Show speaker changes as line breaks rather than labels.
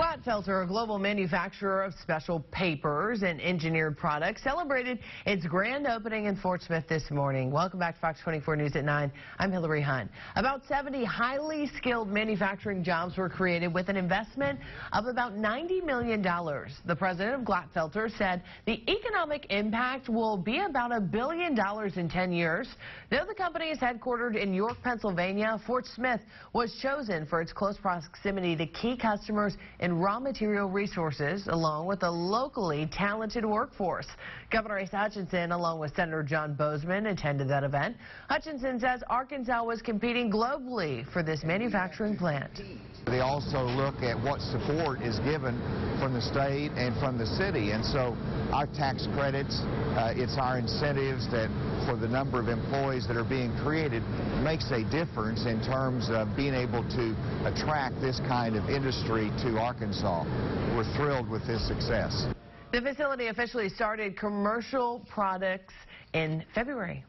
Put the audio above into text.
Glad Glatfelter, a global manufacturer of special papers and engineered products, celebrated its grand opening in Fort Smith this morning. Welcome back to Fox 24 News at 9. I'm Hillary Hunt. About 70 highly skilled manufacturing jobs were created with an investment of about $90 million. The president of Glatfelter said the economic impact will be about a billion dollars in 10 years. Though the company is headquartered in York, Pennsylvania, Fort Smith was chosen for its close proximity to key customers and raw material resources, along with a locally talented workforce. Governor Asa Hutchinson, along with Senator John Boozman, attended that event. Hutchinson says Arkansas was competing globally for this manufacturing plant.
They also look at what support is given from the state and from the city. And so our tax credits, uh, it's our incentives that for the number of employees that are being created makes a difference in terms of being able to attract this kind of industry to Arkansas. We're thrilled with this success.
The facility officially started commercial products in February.